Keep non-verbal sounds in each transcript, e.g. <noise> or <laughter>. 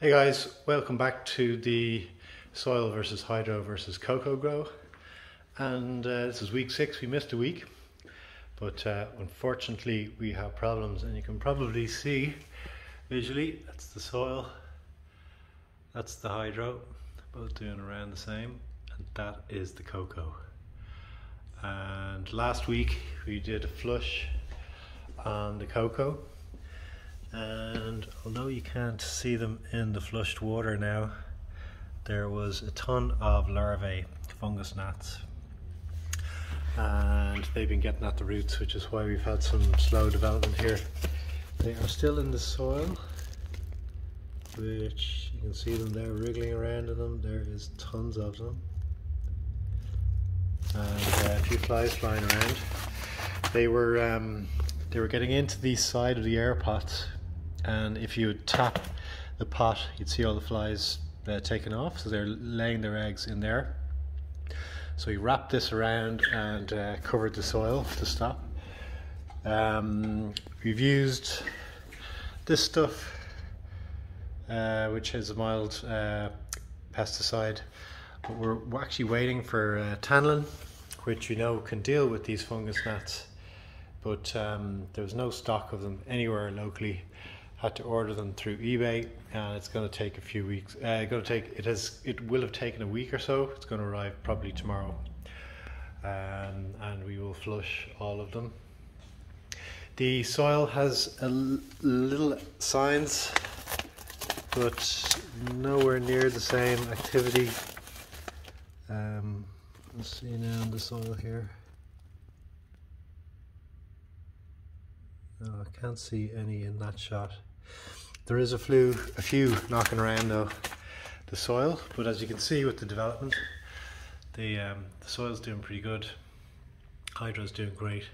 Hey guys, welcome back to the soil versus hydro versus coco grow. And uh, this is week six, we missed a week, but uh, unfortunately we have problems and you can probably see visually, that's the soil, that's the hydro, both doing around the same, and that is the coco. And last week we did a flush on the coco and although you can't see them in the flushed water now there was a ton of larvae fungus gnats. And they've been getting at the roots which is why we've had some slow development here. They are still in the soil which you can see them there wriggling around in them. There is tons of them. And uh, a few flies flying around. They were um, they were getting into the side of the air pots and if you tap the pot you'd see all the flies uh, taken off. So they're laying their eggs in there. So we wrapped this around and uh, covered the soil to stop. Um, we've used this stuff uh, which is a mild uh, pesticide. But we're, we're, actually waiting for uh, Tanlin which we know can deal with these fungus gnats. But um, there was no stock of them anywhere locally had to order them through eBay, and it's going to take a few weeks. Uh, going to take it has it will have taken a week or so. It's going to arrive probably tomorrow, um, and we will flush all of them. The soil has a little signs, but nowhere near the same activity. Um, let's see now in the soil here. I can't see any in that shot. There is a few, a few knocking around though the soil, but as you can see with the development, the um, the soil's doing pretty good. Hydro's doing great,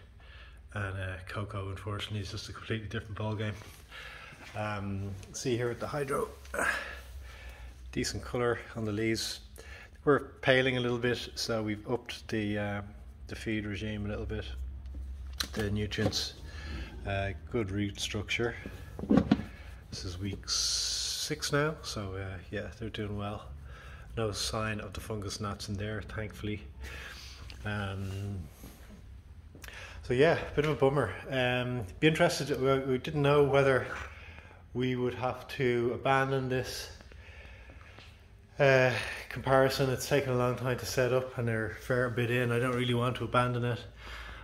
and uh, coco unfortunately is just a completely different ball game. Um, see here with the hydro, <sighs> decent colour on the leaves. We're paling a little bit, so we've upped the uh, the feed regime a little bit. The nutrients, uh, good root structure. This is week six now, so uh, yeah, they're doing well. No sign of the fungus gnats in there, thankfully. Um, so yeah, bit of a bummer. Um, be interested. We, didn't know whether we would have to abandon this uh, comparison. It's taken a long time to set up, and they're a fair bit in. I don't really want to abandon it.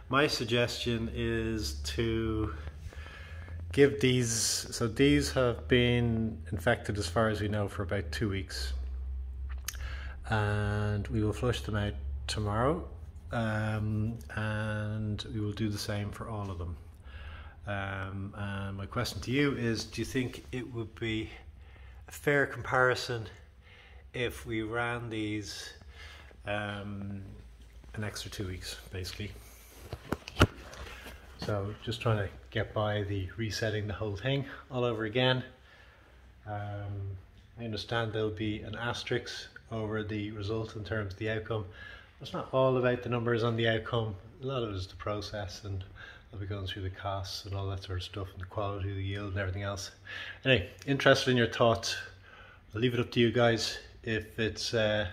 My suggestion is to give these, so these have been infected as far as we know for about two weeks. And we will flush them out tomorrow. Um, and we will do the same for all of them. Um, and my question to you is do you think it would be a fair comparison if we ran these um, an extra two weeks, basically? So just trying to get by the resetting the whole thing all over again. Um, I understand there'll be an asterisk over the result in terms of the outcome. It's not all about the numbers on the outcome. A lot of it is the process and I'll be going through the costs and all that sort of stuff and the quality of the yield and everything else. Anyway, interested in your thoughts. I'll leave it up to you guys. If it's uh,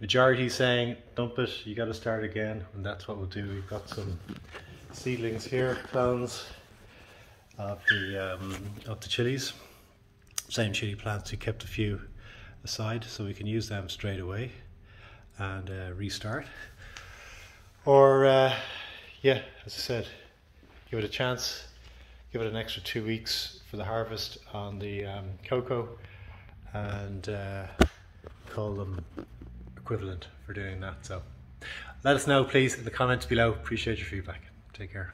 majority saying dump it, you got to start again, and that's what we'll do. We've got some seedlings here, clones of the um, of the chilies. Same chili plants. We kept a few aside so we can use them straight away and uh, restart. Or uh, yeah, as I said, give it a chance. Give it an extra two weeks for the harvest on the um, coco, and uh, call them equivalent for doing that. So let us know, please, in the comments below. Appreciate your feedback. Take care.